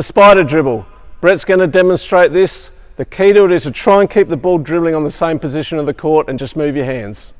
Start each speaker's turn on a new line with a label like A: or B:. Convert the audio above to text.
A: The spider dribble. Brett's going to demonstrate this. The key to it is to try and keep the ball dribbling on the same position of the court and just move your hands.